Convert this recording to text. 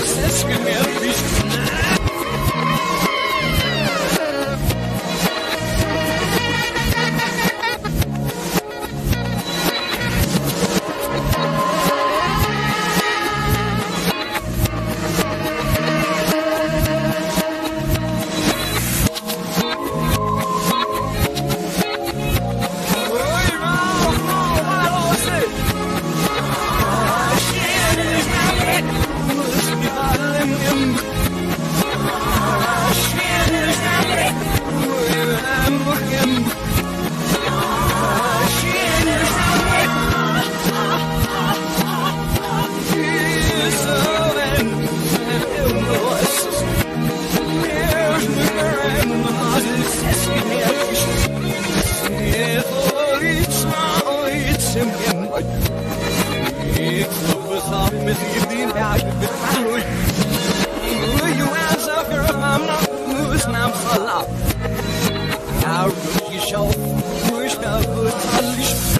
Jesus, show. Push the good